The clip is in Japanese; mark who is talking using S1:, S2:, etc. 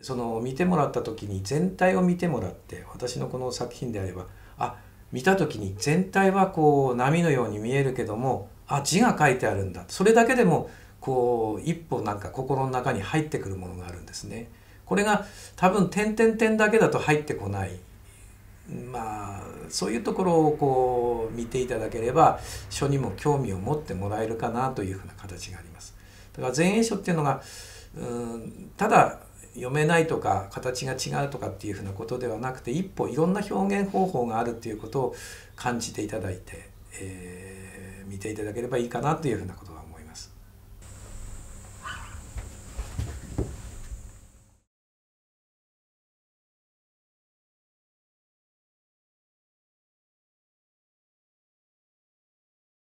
S1: その見てもらった時に全体を見てもらって私のこの作品であればあ見た時に全体はこう波のように見えるけどもあ字が書いてあるんだそれだけでもこう一歩なんか心の中に入ってくるものがあるんですね。これが多分点々点だけだと入ってこないまあそういうところをこう見ていただければ書にも興味を持ってもらえるかなというふうな形があります。だから前衛書っていうのがうんただ読めないとか形が違うとかっていうふうなことではなくて一歩いろんな表現方法があるっていうことを感じていただいて、えー、見ていただければいいかなというふうなこと